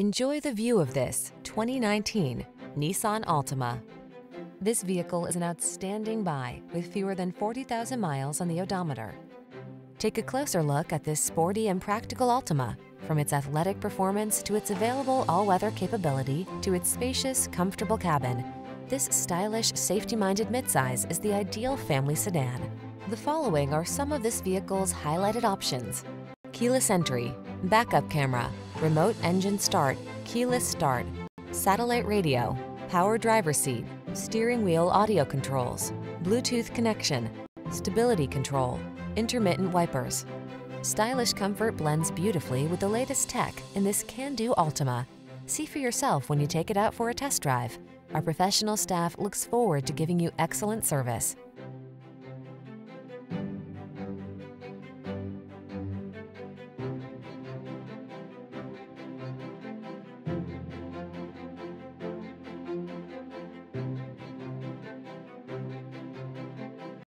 Enjoy the view of this 2019 Nissan Altima. This vehicle is an outstanding buy with fewer than 40,000 miles on the odometer. Take a closer look at this sporty and practical Altima. From its athletic performance to its available all-weather capability to its spacious, comfortable cabin, this stylish, safety-minded midsize is the ideal family sedan. The following are some of this vehicle's highlighted options. Keyless entry, backup camera, remote engine start, keyless start, satellite radio, power driver seat, steering wheel audio controls, Bluetooth connection, stability control, intermittent wipers. Stylish comfort blends beautifully with the latest tech in this can-do Altima. See for yourself when you take it out for a test drive. Our professional staff looks forward to giving you excellent service.